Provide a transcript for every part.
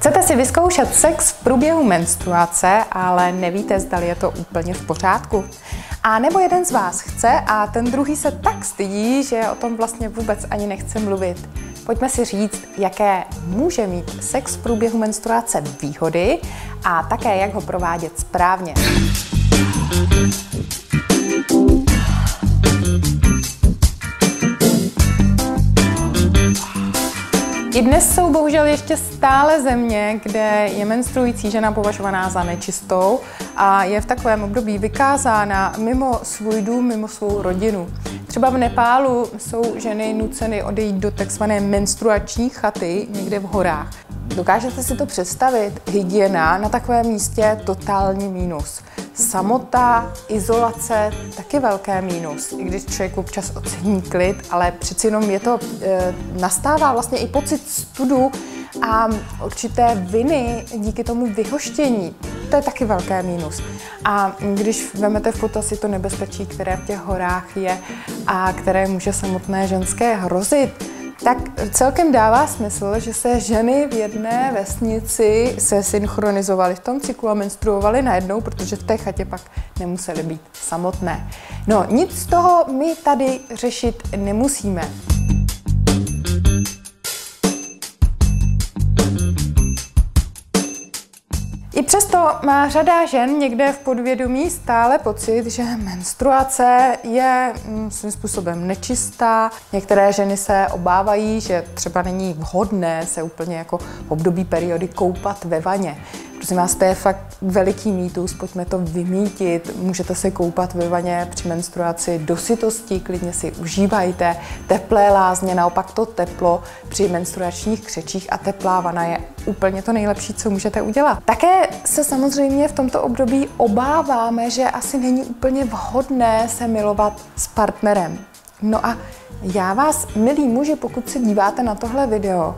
Chcete si vyzkoušet sex v průběhu menstruace, ale nevíte, zda je to úplně v pořádku? A nebo jeden z vás chce a ten druhý se tak stydí, že o tom vlastně vůbec ani nechce mluvit. Pojďme si říct, jaké může mít sex v průběhu menstruace výhody a také jak ho provádět správně. I dnes jsou bohužel ještě stále země, kde je menstruující žena považovaná za nečistou a je v takovém období vykázána mimo svůj dům, mimo svou rodinu. Třeba v Nepálu jsou ženy nuceny odejít do takzvané menstruační chaty někde v horách. Dokážete si to představit? Hygiena na takovém místě totální mínus. Samota, izolace, taky velké mínus. I když člověk občas ocení klid, ale přeci jenom je to, e, nastává vlastně i pocit studu a určité viny díky tomu vyhoštění. To je taky velké mínus. A když vezmete v potaz to nebezpečí, které v těch horách je a které může samotné ženské hrozit, tak celkem dává smysl, že se ženy v jedné vesnici se synchronizovaly v tom cyklu a menstruovaly najednou, protože v té chatě pak nemusely být samotné. No, nic z toho my tady řešit nemusíme. I přesto má řada žen někde v podvědomí stále pocit, že menstruace je mm, svým způsobem nečistá. Některé ženy se obávají, že třeba není vhodné se úplně jako v období periody koupat ve vaně. Prosím vás, to je fakt veliký mýtus, pojďme to vymítit. Můžete se koupat ve vaně při menstruaci do sytosti, klidně si užívajte. Teplé lázně, naopak to teplo při menstruačních křečích a teplá vana je úplně to nejlepší, co můžete udělat. Také se samozřejmě v tomto období obáváme, že asi není úplně vhodné se milovat s partnerem. No a já vás, milí muži, pokud se díváte na tohle video,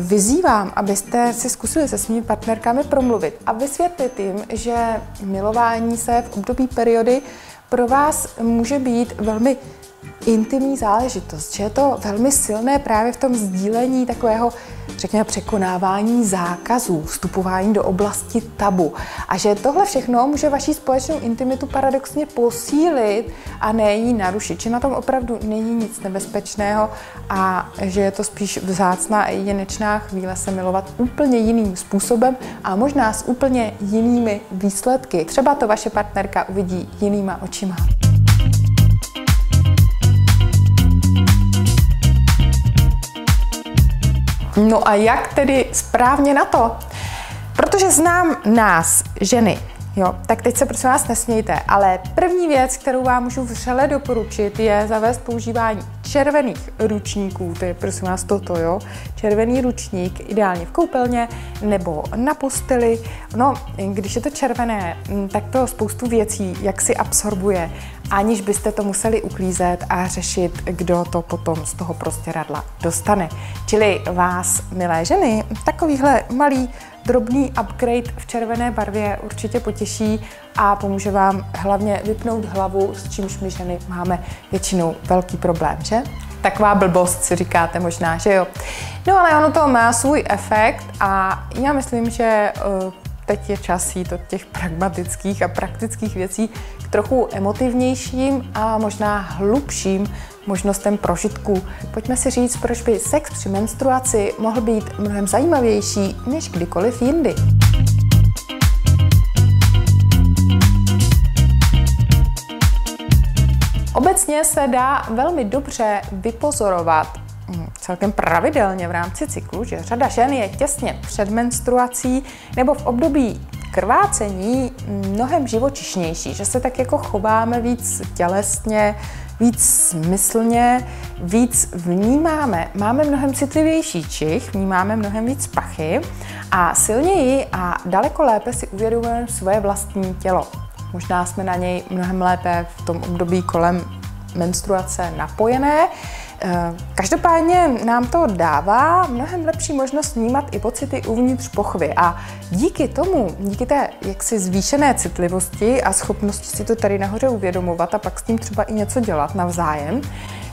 vyzývám, abyste si zkusili se svými partnerkami promluvit a vysvětlit jim, že milování se v období periody pro vás může být velmi intimní záležitost, že je to velmi silné právě v tom sdílení takového, řekněme, překonávání zákazů, vstupování do oblasti tabu. A že tohle všechno může vaši společnou intimitu paradoxně posílit a ne ji narušit. Že na tom opravdu není nic nebezpečného a že je to spíš vzácná a jedinečná chvíle se milovat úplně jiným způsobem a možná s úplně jinými výsledky. Třeba to vaše partnerka uvidí jinýma očima. No a jak tedy správně na to? Protože znám nás, ženy, Jo, tak teď se prosím vás nesmějte, ale první věc, kterou vám můžu vřele doporučit, je zavést používání červených ručníků, to je prosím vás toto, jo, červený ručník, ideálně v koupelně nebo na posteli. No, když je to červené, mm, tak to spoustu věcí, jak si absorbuje, aniž byste to museli uklízet a řešit, kdo to potom z toho prostě radla dostane. Čili vás, milé ženy, takovýhle malý drobný upgrade v červené barvě určitě potěší a pomůže vám hlavně vypnout hlavu, s čímž my ženy máme většinou velký problém, že? Taková blbost si říkáte možná, že jo? No ale ono to má svůj efekt a já myslím, že eh, teď je čas jít od těch pragmatických a praktických věcí k trochu emotivnějším a možná hlubším možnostem prožitku. Pojďme si říct, proč by sex při menstruaci mohl být mnohem zajímavější než kdykoliv jindy. Obecně se dá velmi dobře vypozorovat celkem pravidelně v rámci cyklu, že řada žen je těsně před menstruací nebo v období krvácení mnohem živočišnější, že se tak jako chováme víc tělesně, víc smyslně, víc vnímáme. Máme mnohem citlivější čich, vnímáme mnohem víc pachy a silněji a daleko lépe si uvědomujeme svoje vlastní tělo. Možná jsme na něj mnohem lépe v tom období kolem menstruace napojené, každopádně nám to dává mnohem lepší možnost vnímat i pocity uvnitř pochvy. A díky tomu, díky té jaksi zvýšené citlivosti a schopnosti si to tady nahoře uvědomovat a pak s tím třeba i něco dělat navzájem,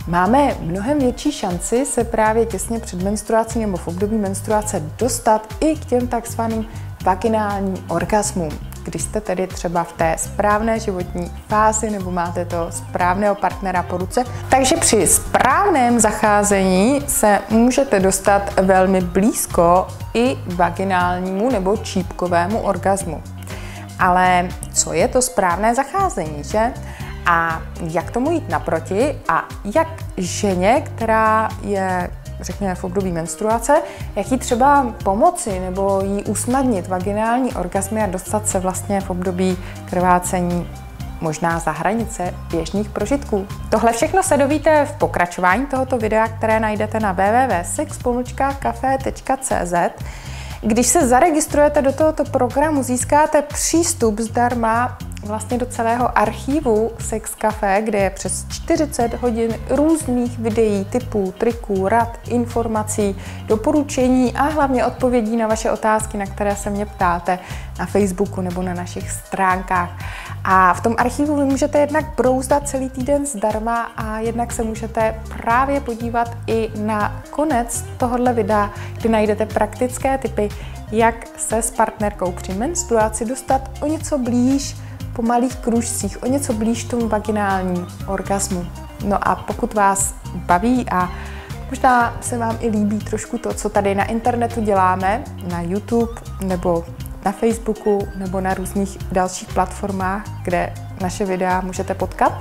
máme mnohem větší šanci se právě těsně před menstruací nebo v období menstruace dostat i k těm takzvaným vaginálním orgasmům když jste tedy třeba v té správné životní fázi nebo máte to správného partnera po ruce. Takže při správném zacházení se můžete dostat velmi blízko i vaginálnímu nebo čípkovému orgazmu. Ale co je to správné zacházení, že? A jak tomu jít naproti a jak ženě, která je řekněme v období menstruace, jak jí třeba pomoci nebo jí usnadnit vaginální orgasmy a dostat se vlastně v období krvácení možná za hranice běžných prožitků. Tohle všechno se dovíte v pokračování tohoto videa, které najdete na www.sexpomlčkacafe.cz když se zaregistrujete do tohoto programu, získáte přístup zdarma vlastně do celého archívu Sex Café, kde je přes 40 hodin různých videí, typů, triků, rad, informací, doporučení a hlavně odpovědí na vaše otázky, na které se mě ptáte na Facebooku nebo na našich stránkách. A v tom archivu vy můžete jednak brouzdat celý týden zdarma a jednak se můžete právě podívat i na konec tohohle videa, kdy najdete praktické typy, jak se s partnerkou při menstruaci dostat o něco blíž po malých kružcích, o něco blíž tomu vaginální orgasmu. No a pokud vás baví a možná se vám i líbí trošku to, co tady na internetu děláme, na YouTube nebo na Facebooku nebo na různých dalších platformách, kde naše videa můžete potkat,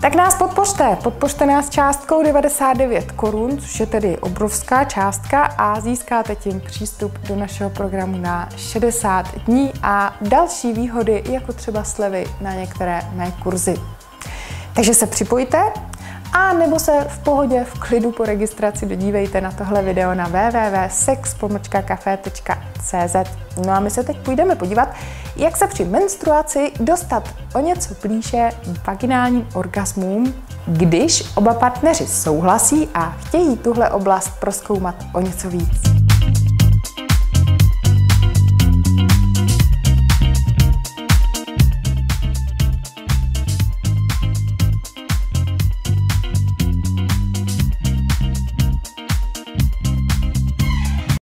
tak nás podpořte. Podpořte nás částkou 99 korun, což je tedy obrovská částka a získáte tím přístup do našeho programu na 60 dní a další výhody, jako třeba slevy na některé mé kurzy. Takže se připojte a nebo se v pohodě, v klidu po registraci dodívejte na tohle video na www.sex.cafe.cz No a my se teď půjdeme podívat, jak se při menstruaci dostat o něco blíže vaginálním orgasmům, když oba partneři souhlasí a chtějí tuhle oblast proskoumat o něco víc.